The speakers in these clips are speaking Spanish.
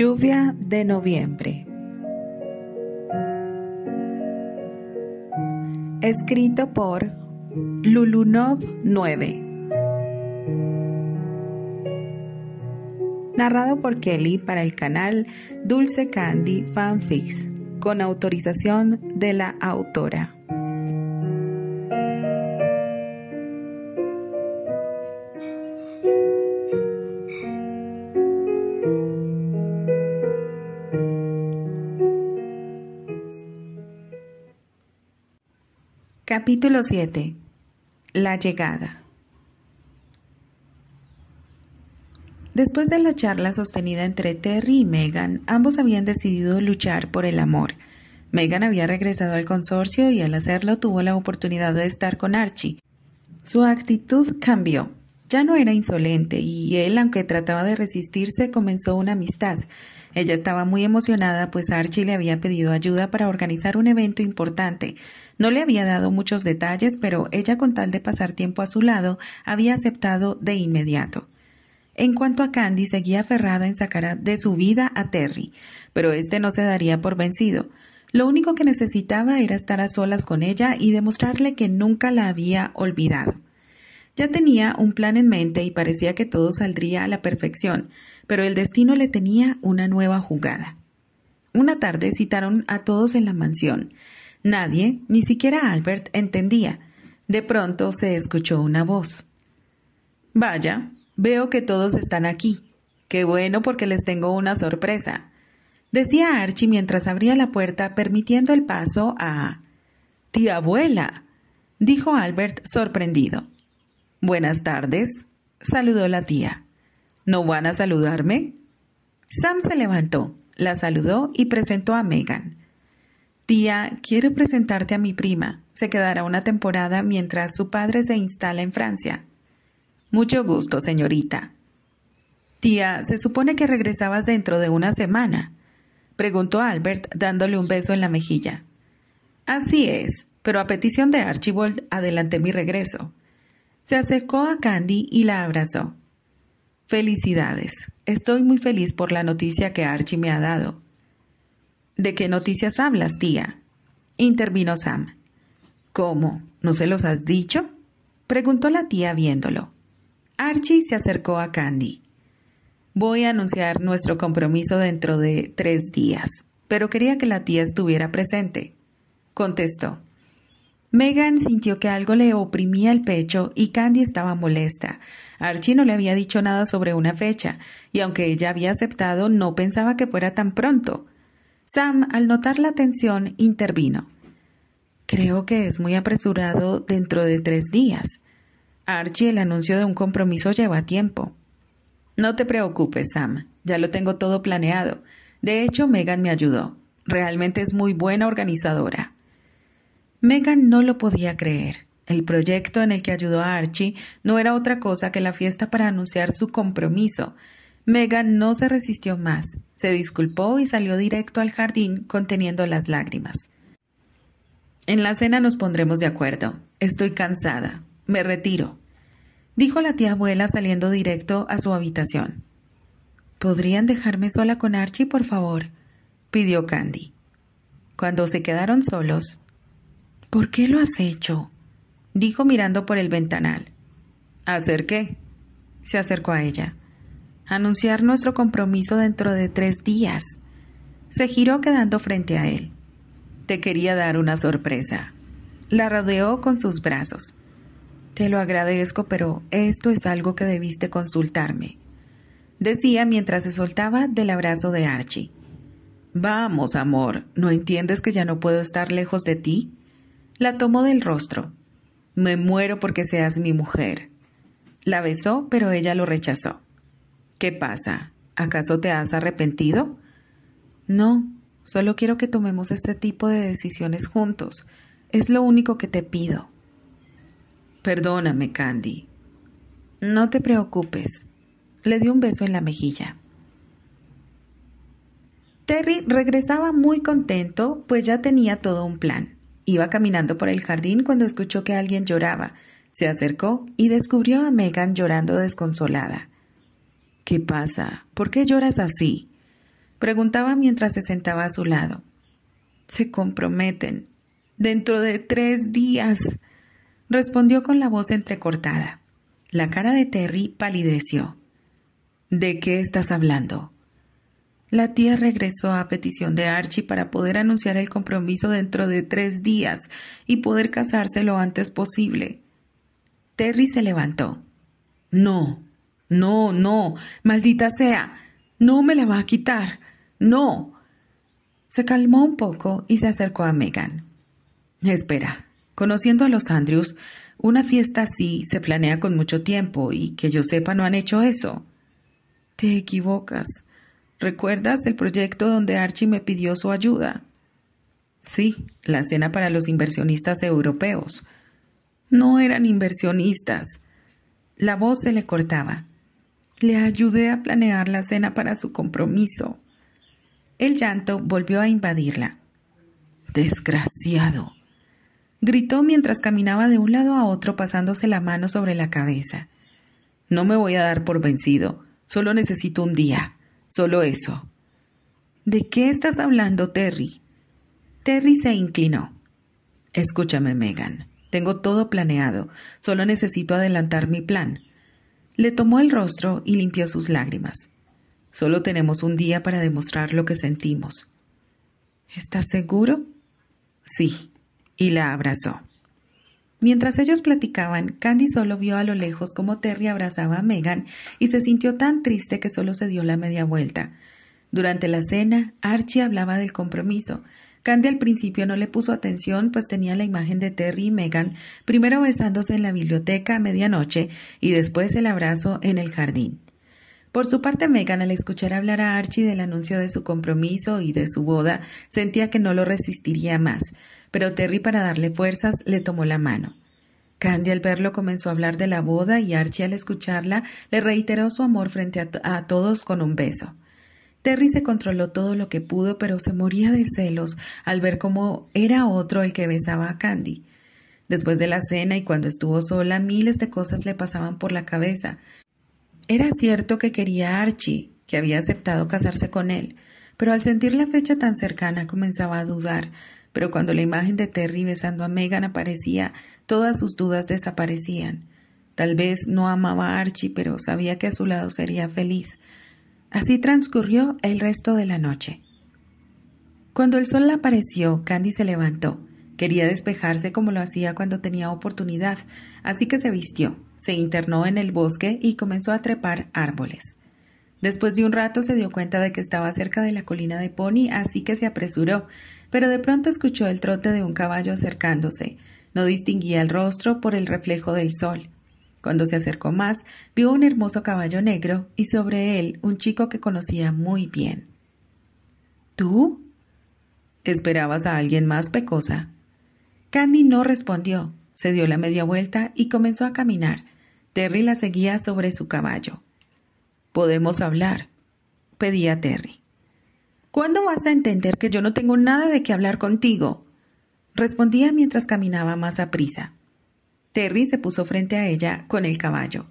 Lluvia de noviembre. Escrito por Lulunov 9. Narrado por Kelly para el canal Dulce Candy Fanfics, con autorización de la autora. Capítulo 7. La llegada. Después de la charla sostenida entre Terry y Megan, ambos habían decidido luchar por el amor. Megan había regresado al consorcio y al hacerlo tuvo la oportunidad de estar con Archie. Su actitud cambió. Ya no era insolente y él, aunque trataba de resistirse, comenzó una amistad. Ella estaba muy emocionada, pues Archie le había pedido ayuda para organizar un evento importante. No le había dado muchos detalles, pero ella, con tal de pasar tiempo a su lado, había aceptado de inmediato. En cuanto a Candy, seguía aferrada en sacar de su vida a Terry, pero este no se daría por vencido. Lo único que necesitaba era estar a solas con ella y demostrarle que nunca la había olvidado. Ya tenía un plan en mente y parecía que todo saldría a la perfección, pero el destino le tenía una nueva jugada. Una tarde citaron a todos en la mansión. Nadie, ni siquiera Albert, entendía. De pronto se escuchó una voz. Vaya, veo que todos están aquí. Qué bueno porque les tengo una sorpresa. Decía Archie mientras abría la puerta permitiendo el paso a... Tía abuela, dijo Albert sorprendido. Buenas tardes, saludó la tía. ¿No van a saludarme? Sam se levantó, la saludó y presentó a Megan. Tía, quiero presentarte a mi prima. Se quedará una temporada mientras su padre se instala en Francia. Mucho gusto, señorita. Tía, se supone que regresabas dentro de una semana, preguntó Albert dándole un beso en la mejilla. Así es, pero a petición de Archibald adelanté mi regreso. Se acercó a Candy y la abrazó. Felicidades. Estoy muy feliz por la noticia que Archie me ha dado. ¿De qué noticias hablas, tía? intervino Sam. ¿Cómo? ¿No se los has dicho? preguntó la tía viéndolo. Archie se acercó a Candy. Voy a anunciar nuestro compromiso dentro de tres días, pero quería que la tía estuviera presente. Contestó. Megan sintió que algo le oprimía el pecho y Candy estaba molesta. Archie no le había dicho nada sobre una fecha, y aunque ella había aceptado, no pensaba que fuera tan pronto. Sam, al notar la tensión, intervino. Creo que es muy apresurado dentro de tres días. Archie, el anuncio de un compromiso lleva tiempo. No te preocupes, Sam. Ya lo tengo todo planeado. De hecho, Megan me ayudó. Realmente es muy buena organizadora. Megan no lo podía creer. El proyecto en el que ayudó a Archie no era otra cosa que la fiesta para anunciar su compromiso. Megan no se resistió más, se disculpó y salió directo al jardín conteniendo las lágrimas. En la cena nos pondremos de acuerdo. Estoy cansada. Me retiro, dijo la tía abuela saliendo directo a su habitación. ¿Podrían dejarme sola con Archie, por favor? pidió Candy. Cuando se quedaron solos, ¿Por qué lo has hecho? dijo mirando por el ventanal. ¿Hacer qué? Se acercó a ella. Anunciar nuestro compromiso dentro de tres días. Se giró quedando frente a él. Te quería dar una sorpresa. La rodeó con sus brazos. Te lo agradezco, pero esto es algo que debiste consultarme, decía mientras se soltaba del abrazo de Archie. Vamos, amor, ¿no entiendes que ya no puedo estar lejos de ti? La tomó del rostro. Me muero porque seas mi mujer. La besó, pero ella lo rechazó. ¿Qué pasa? ¿Acaso te has arrepentido? No, solo quiero que tomemos este tipo de decisiones juntos. Es lo único que te pido. Perdóname, Candy. No te preocupes. Le dio un beso en la mejilla. Terry regresaba muy contento, pues ya tenía todo un plan. Iba caminando por el jardín cuando escuchó que alguien lloraba. Se acercó y descubrió a Megan llorando desconsolada. ¿Qué pasa? ¿Por qué lloras así? Preguntaba mientras se sentaba a su lado. Se comprometen. Dentro de tres días. Respondió con la voz entrecortada. La cara de Terry palideció. ¿De qué estás hablando? La tía regresó a petición de Archie para poder anunciar el compromiso dentro de tres días y poder casarse lo antes posible. Terry se levantó. No, no, no, maldita sea, no me la va a quitar, no. Se calmó un poco y se acercó a Megan. Espera, conociendo a los Andrews, una fiesta así se planea con mucho tiempo y que yo sepa no han hecho eso. Te equivocas. ¿Recuerdas el proyecto donde Archie me pidió su ayuda? Sí, la cena para los inversionistas europeos. No eran inversionistas. La voz se le cortaba. Le ayudé a planear la cena para su compromiso. El llanto volvió a invadirla. Desgraciado. Gritó mientras caminaba de un lado a otro pasándose la mano sobre la cabeza. No me voy a dar por vencido. Solo necesito un día. Solo eso. ¿De qué estás hablando, Terry? Terry se inclinó. Escúchame, Megan. Tengo todo planeado. Solo necesito adelantar mi plan. Le tomó el rostro y limpió sus lágrimas. Solo tenemos un día para demostrar lo que sentimos. ¿Estás seguro? Sí. Y la abrazó. Mientras ellos platicaban, Candy solo vio a lo lejos cómo Terry abrazaba a Megan y se sintió tan triste que solo se dio la media vuelta. Durante la cena, Archie hablaba del compromiso. Candy al principio no le puso atención, pues tenía la imagen de Terry y Megan, primero besándose en la biblioteca a medianoche y después el abrazo en el jardín. Por su parte, Megan, al escuchar hablar a Archie del anuncio de su compromiso y de su boda, sentía que no lo resistiría más pero Terry para darle fuerzas le tomó la mano. Candy al verlo comenzó a hablar de la boda y Archie al escucharla le reiteró su amor frente a, todos con un beso. Terry se controló todo lo que pudo, pero se moría de celos al ver cómo era otro el que besaba a Candy. Después de la cena y cuando estuvo sola, miles de cosas le pasaban por la cabeza. Era cierto que quería a Archie, que había aceptado casarse con él, pero al sentir la fecha tan cercana comenzaba a dudar, pero cuando la imagen de Terry besando a Megan aparecía, todas sus dudas desaparecían. Tal vez no amaba a Archie, pero sabía que a su lado sería feliz. Así transcurrió el resto de la noche. Cuando el sol apareció, Candy se levantó. Quería despejarse como lo hacía cuando tenía oportunidad, así que se vistió, se internó en el bosque y comenzó a trepar árboles. Después de un rato se dio cuenta de que estaba cerca de la colina de Pony, así que se apresuró, pero de pronto escuchó el trote de un caballo acercándose. No distinguía el rostro por el reflejo del sol. Cuando se acercó más, vio un hermoso caballo negro y sobre él un chico que conocía muy bien. ¿Tú? ¿Esperabas a alguien más, Pecosa? Candy no respondió. Se dio la media vuelta y comenzó a caminar. Terry la seguía sobre su caballo. Podemos hablar, pedía Terry. ¿Cuándo vas a entender que yo no tengo nada de qué hablar contigo? respondía mientras caminaba más a prisa. Terry se puso frente a ella con el caballo.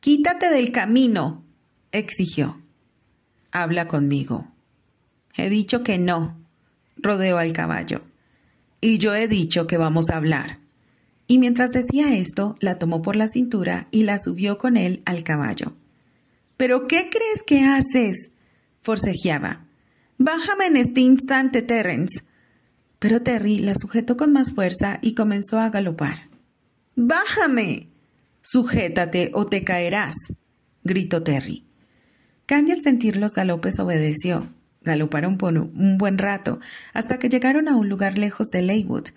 Quítate del camino, exigió. Habla conmigo. He dicho que no, rodeó al caballo. Y yo he dicho que vamos a hablar. Y mientras decía esto, la tomó por la cintura y la subió con él al caballo. ¿Pero qué crees que haces? forcejeaba. Bájame en este instante, Terence. Pero Terry la sujetó con más fuerza y comenzó a galopar. Bájame. Sujétate o te caerás, gritó Terry. Candy al sentir los galopes obedeció. Galoparon por un buen rato, hasta que llegaron a un lugar lejos de Leywood.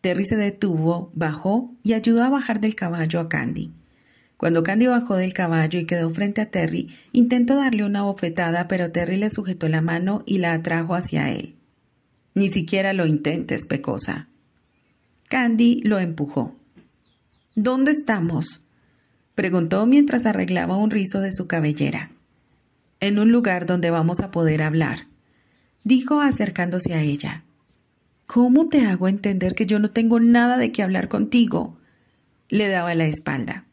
Terry se detuvo, bajó y ayudó a bajar del caballo a Candy. Cuando Candy bajó del caballo y quedó frente a Terry, intentó darle una bofetada, pero Terry le sujetó la mano y la atrajo hacia él. Ni siquiera lo intentes, Pecosa. Candy lo empujó. ¿Dónde estamos? preguntó mientras arreglaba un rizo de su cabellera. En un lugar donde vamos a poder hablar, dijo acercándose a ella. ¿Cómo te hago entender que yo no tengo nada de qué hablar contigo? Le daba la espalda.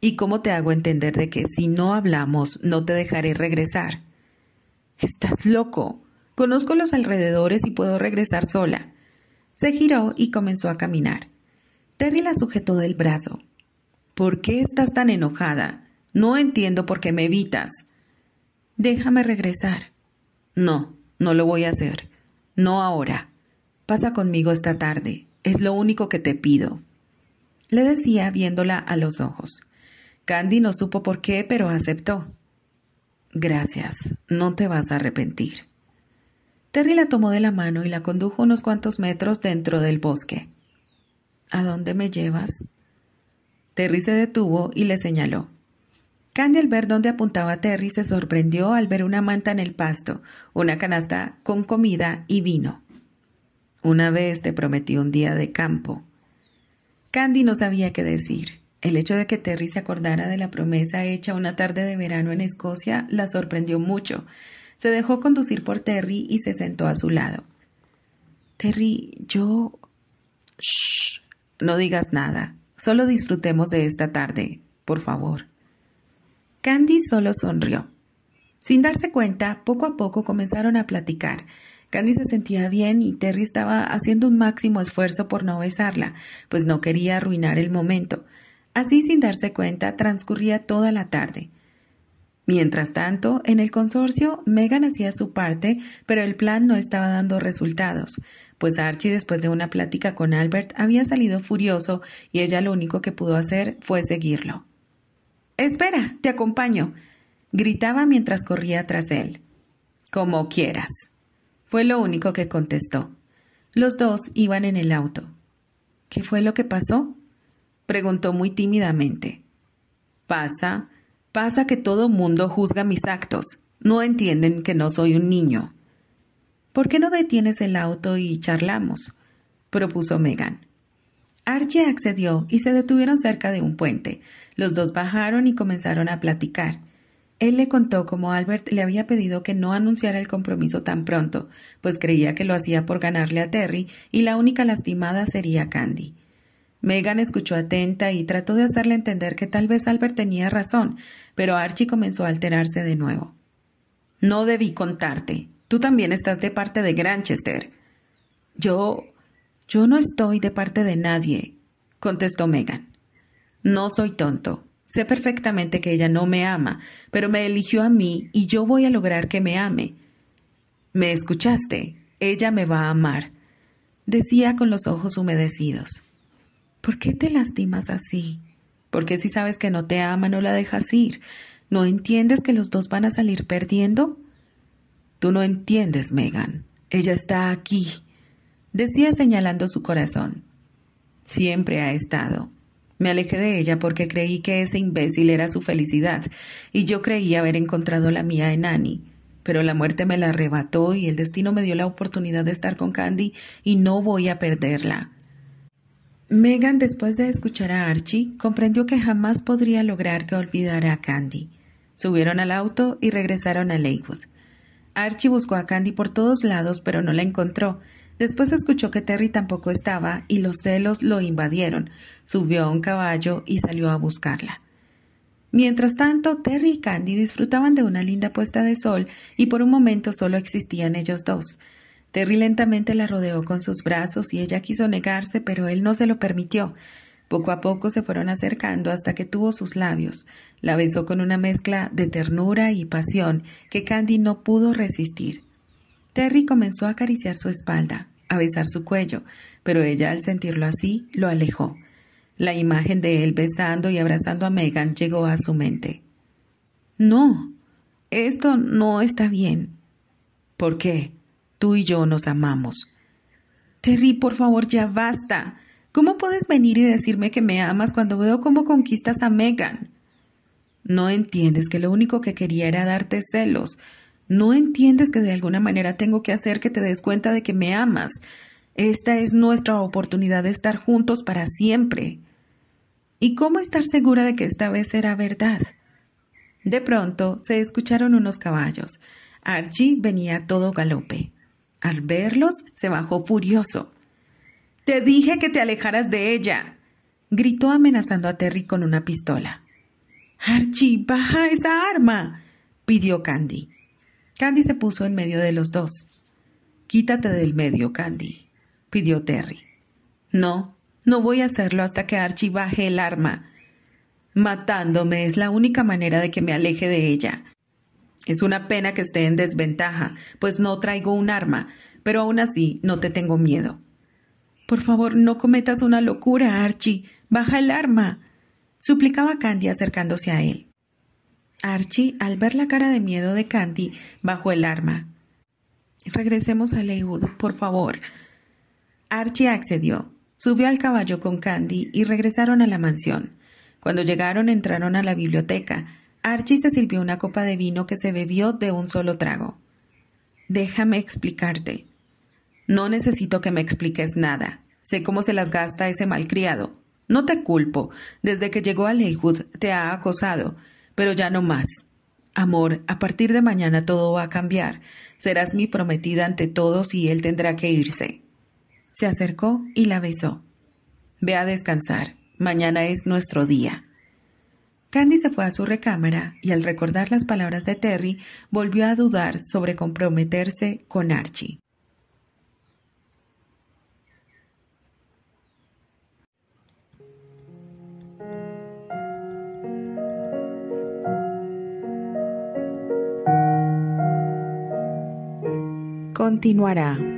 ¿Y cómo te hago entender de que si no hablamos no te dejaré regresar? Estás loco. Conozco los alrededores y puedo regresar sola. Se giró y comenzó a caminar. Terry la sujetó del brazo. ¿Por qué estás tan enojada? No entiendo por qué me evitas. Déjame regresar. No, no lo voy a hacer. No ahora. Pasa conmigo esta tarde. Es lo único que te pido. Le decía viéndola a los ojos. Candy no supo por qué, pero aceptó. Gracias. No te vas a arrepentir. Terry la tomó de la mano y la condujo unos cuantos metros dentro del bosque. ¿A dónde me llevas? Terry se detuvo y le señaló. Candy al ver dónde apuntaba Terry se sorprendió al ver una manta en el pasto, una canasta con comida y vino. Una vez te prometí un día de campo. Candy no sabía qué decir. El hecho de que Terry se acordara de la promesa hecha una tarde de verano en Escocia la sorprendió mucho, se dejó conducir por Terry y se sentó a su lado. Terry, yo... Shh. No digas nada. Solo disfrutemos de esta tarde, por favor. Candy solo sonrió. Sin darse cuenta, poco a poco comenzaron a platicar. Candy se sentía bien y Terry estaba haciendo un máximo esfuerzo por no besarla, pues no quería arruinar el momento. Así, sin darse cuenta, transcurría toda la tarde. Mientras tanto, en el consorcio, Megan hacía su parte, pero el plan no estaba dando resultados, pues Archie, después de una plática con Albert, había salido furioso y ella lo único que pudo hacer fue seguirlo. Espera, te acompaño, gritaba mientras corría tras él. Como quieras. Fue lo único que contestó. Los dos iban en el auto. ¿Qué fue lo que pasó? preguntó muy tímidamente. Pasa, Pasa que todo mundo juzga mis actos. No entienden que no soy un niño. ¿Por qué no detienes el auto y charlamos? propuso Megan. Archie accedió y se detuvieron cerca de un puente. Los dos bajaron y comenzaron a platicar. Él le contó cómo Albert le había pedido que no anunciara el compromiso tan pronto, pues creía que lo hacía por ganarle a Terry y la única lastimada sería Candy. Megan escuchó atenta y trató de hacerle entender que tal vez Albert tenía razón, pero Archie comenzó a alterarse de nuevo. No debí contarte. Tú también estás de parte de Granchester. Yo. yo no estoy de parte de nadie, contestó Megan. No soy tonto. Sé perfectamente que ella no me ama, pero me eligió a mí y yo voy a lograr que me ame. ¿Me escuchaste? Ella me va a amar, decía con los ojos humedecidos. ¿Por qué te lastimas así? Porque si sabes que no te ama, no la dejas ir. ¿No entiendes que los dos van a salir perdiendo? Tú no entiendes, Megan. Ella está aquí, decía señalando su corazón. Siempre ha estado. Me alejé de ella porque creí que ese imbécil era su felicidad, y yo creí haber encontrado la mía en Annie. Pero la muerte me la arrebató y el destino me dio la oportunidad de estar con Candy y no voy a perderla. Megan, después de escuchar a Archie, comprendió que jamás podría lograr que olvidara a Candy. Subieron al auto y regresaron a Lakewood. Archie buscó a Candy por todos lados, pero no la encontró. Después escuchó que Terry tampoco estaba y los celos lo invadieron. Subió a un caballo y salió a buscarla. Mientras tanto, Terry y Candy disfrutaban de una linda puesta de sol y por un momento solo existían ellos dos. Terry lentamente la rodeó con sus brazos y ella quiso negarse, pero él no se lo permitió. Poco a poco se fueron acercando hasta que tuvo sus labios. La besó con una mezcla de ternura y pasión que Candy no pudo resistir. Terry comenzó a acariciar su espalda, a besar su cuello, pero ella al sentirlo así lo alejó. La imagen de él besando y abrazando a Megan llegó a su mente. No, esto no está bien. ¿Por qué? Tú y yo nos amamos. Terry, por favor, ya basta. ¿Cómo puedes venir y decirme que me amas cuando veo cómo conquistas a Megan? No entiendes que lo único que quería era darte celos. No entiendes que de alguna manera tengo que hacer que te des cuenta de que me amas. Esta es nuestra oportunidad de estar juntos para siempre. ¿Y cómo estar segura de que esta vez será verdad? De pronto se escucharon unos caballos. Archie venía todo galope. Al verlos, se bajó furioso. Te dije que te alejaras de ella. gritó amenazando a Terry con una pistola. Archie, baja esa arma. pidió Candy. Candy se puso en medio de los dos. Quítate del medio, Candy, pidió Terry. No, no voy a hacerlo hasta que Archie baje el arma. Matándome es la única manera de que me aleje de ella. Es una pena que esté en desventaja, pues no traigo un arma, pero aún así no te tengo miedo. Por favor, no cometas una locura, Archie. Baja el arma. suplicaba Candy acercándose a él. Archie, al ver la cara de miedo de Candy, bajó el arma. Regresemos a Leywood, por favor. Archie accedió. Subió al caballo con Candy y regresaron a la mansión. Cuando llegaron entraron a la biblioteca. Archie se sirvió una copa de vino que se bebió de un solo trago. Déjame explicarte. No necesito que me expliques nada. Sé cómo se las gasta ese malcriado. No te culpo. Desde que llegó a Leywood te ha acosado, pero ya no más. Amor, a partir de mañana todo va a cambiar. Serás mi prometida ante todos y él tendrá que irse. Se acercó y la besó. Ve a descansar. Mañana es nuestro día. Candy se fue a su recámara y al recordar las palabras de Terry volvió a dudar sobre comprometerse con Archie. Continuará.